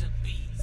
to be.